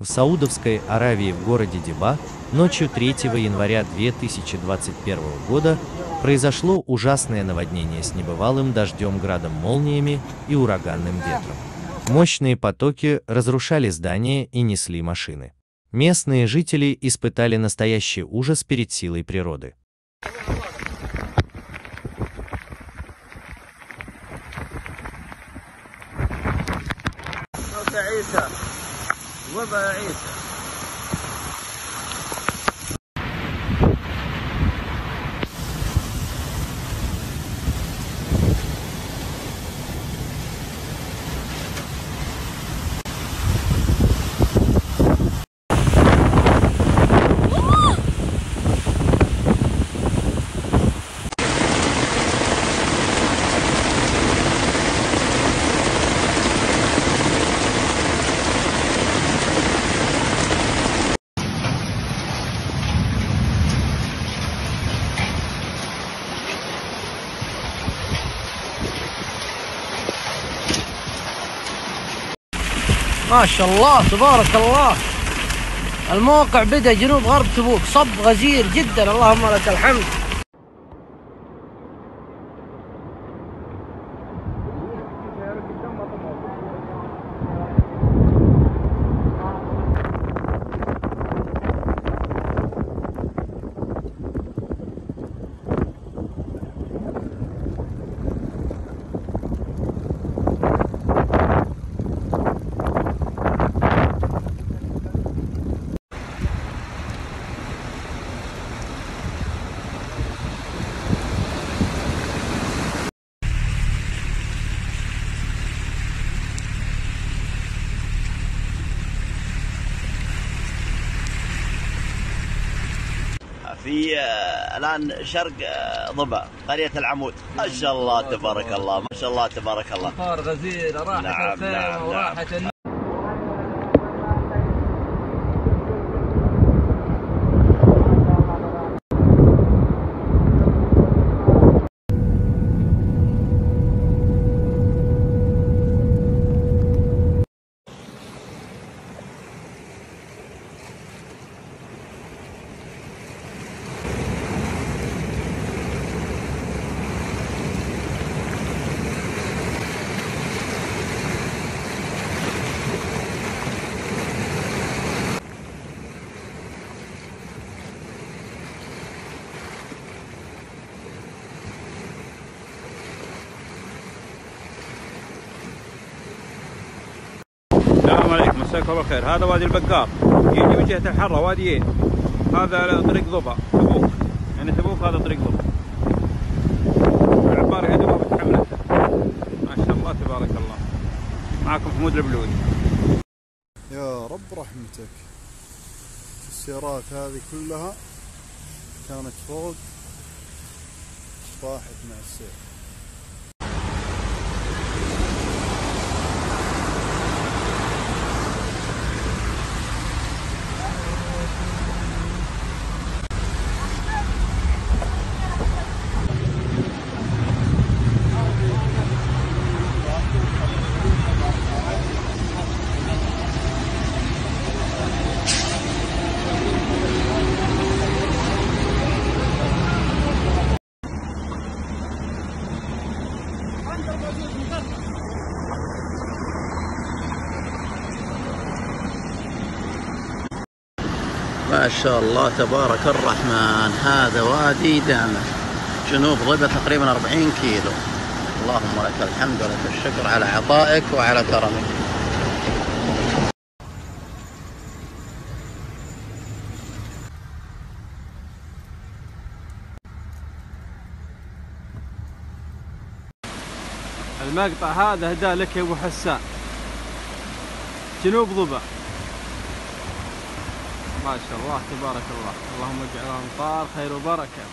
В Саудовской Аравии в городе Деба ночью 3 января 2021 года произошло ужасное наводнение с небывалым дождем, градом, молниями и ураганным ветром. Мощные потоки разрушали здания и несли машины. Местные жители испытали настоящий ужас перед силой природы. عيسى وضع عيسى ما شاء الله تبارك الله. الموقع بدأ جنوب غرب تبوك صب غزير جدا اللهم لك الحمد. في آه، الآن شرق آه، ضبع قرية العمود. ما شاء الله تبارك الله ما شاء الله تبارك الله. صار غزير راحت نعم، الخيمة نعم، نعم. السلام عليكم. مساكم بالخير. هذا وادي البقار. يجي من جهة الحرة واديين. هذا طريق ضبا تبوك. يعني تبوك هذا طريق ضبا العبارة يا دوب بتحمله ما شاء الله تبارك الله. معكم حمود البلودي. يا رب رحمتك. السيارات هذه كلها كانت فوق راحت مع السير ما شاء الله تبارك الرحمن. هذا وادي دامة جنوب ضبع تقريبا 40 كيلو. اللهم لك الحمد ولك الشكر على عطائك وعلى كرمك. المقطع هذا هداه لك يا أبو حسان. جنوب ضبع. ما شاء الله تبارك الله. اللهم اجعل الامطار خير وبركة.